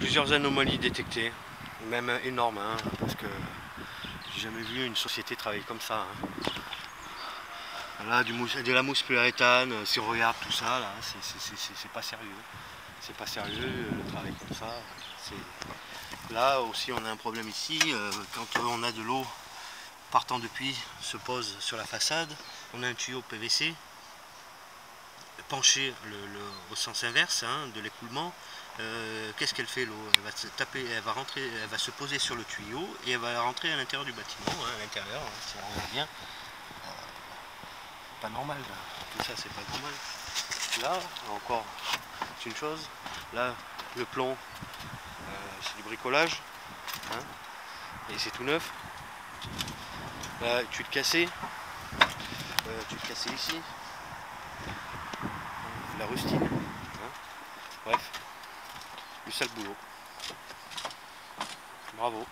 plusieurs anomalies détectées, même énormes, hein, parce que j'ai jamais vu une société travailler comme ça. hein. Là, de la mousse pleuréthane, euh, si on regarde tout ça, là, c'est- pas sérieux. C'est pas sérieux, euh, le travail comme ça. Là aussi, on a un problème ici. euh, Quand on a de l'eau partant de puits se pose sur la façade, on a un tuyau PVC penché au sens inverse hein, de l'écoulement. Euh, Qu'est-ce qu'elle fait l'eau? Elle va se taper, elle va rentrer, elle va se poser sur le tuyau et elle va rentrer à l'intérieur du bâtiment, hein, à l'intérieur, hein, si on bien. Euh, pas normal, là. tout ça c'est pas normal. Là encore, c'est une chose. Là, le plomb, euh, c'est du bricolage, hein, et c'est tout neuf. Là, tu te cassais, euh, tu te cassais ici, la rustine. Bref, du sale boulot. Bravo.